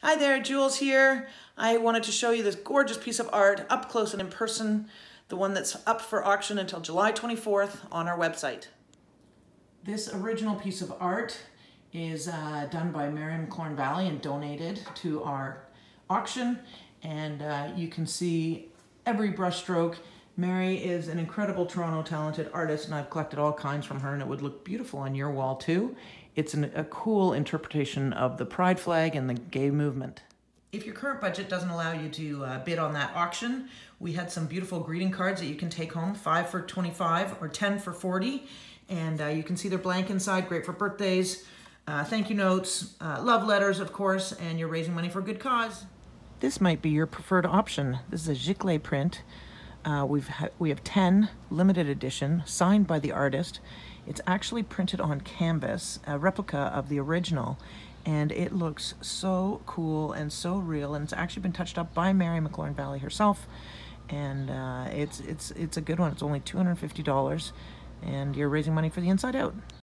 Hi there, Jules here. I wanted to show you this gorgeous piece of art up close and in person, the one that's up for auction until July 24th on our website. This original piece of art is uh, done by Mary McLorn Valle and donated to our auction. And uh, you can see every brushstroke. Mary is an incredible Toronto talented artist and I've collected all kinds from her and it would look beautiful on your wall too. It's an, a cool interpretation of the pride flag and the gay movement. If your current budget doesn't allow you to uh, bid on that auction, we had some beautiful greeting cards that you can take home, five for 25 or 10 for 40. And uh, you can see they're blank inside, great for birthdays, uh, thank you notes, uh, love letters, of course, and you're raising money for a good cause. This might be your preferred option. This is a Giclée print. Uh, we've we have 10 limited edition signed by the artist. It's actually printed on canvas, a replica of the original, and it looks so cool and so real, and it's actually been touched up by Mary McLorn Valle herself, and uh, it's, it's, it's a good one. It's only $250, and you're raising money for the Inside Out.